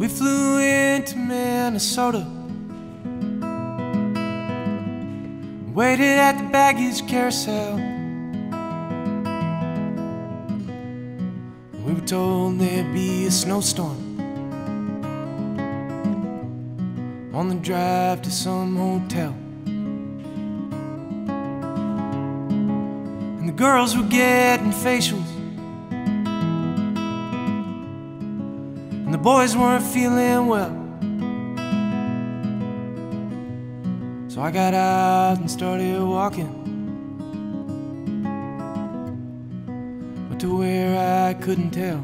We flew into Minnesota. Waited at the baggage carousel. We were told there'd be a snowstorm on the drive to some hotel. And the girls were getting facials. And the boys weren't feeling well. So I got out and started walking. But to where I couldn't tell.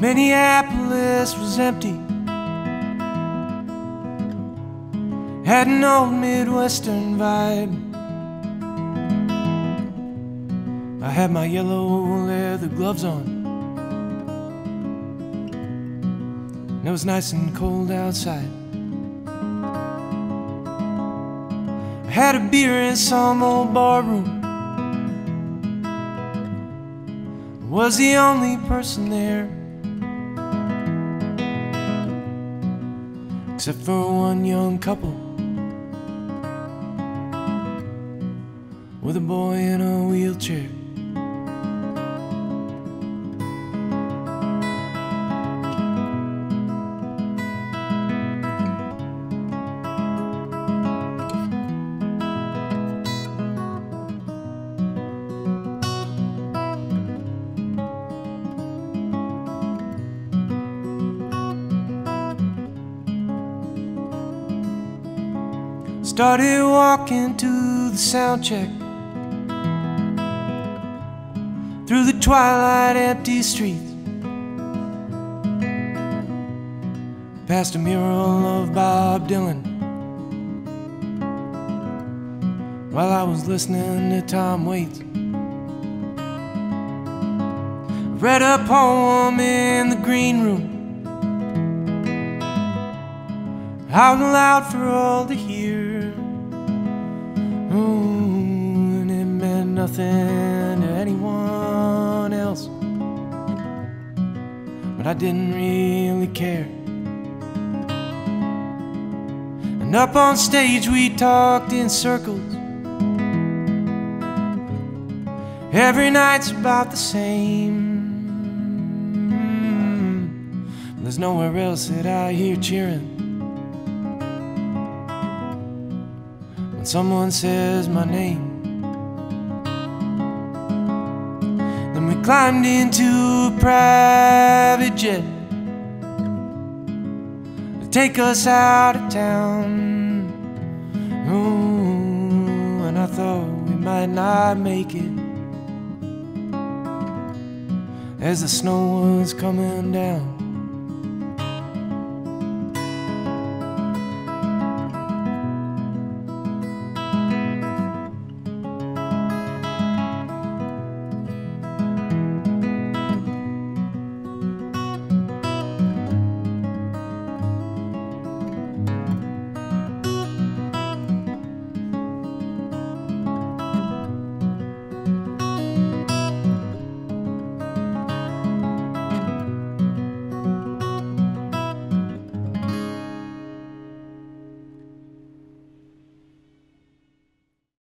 Minneapolis was empty. Had an old Midwestern vibe. I had my yellow leather gloves on. And it was nice and cold outside. I had a beer in some old bar room. Was the only person there. Except for one young couple with a boy in a wheelchair. Started walking to the sound check twilight empty streets. Past a mural of Bob Dylan while I was listening to Tom Waits. Read a poem in the green room out loud for all to hear. Ooh, and it meant nothing I didn't really care. And up on stage we talked in circles. Every night's about the same. There's nowhere else that I hear cheering. When someone says my name, we climbed into a private jet to take us out of town. Ooh, and I thought we might not make it as the snow was coming down.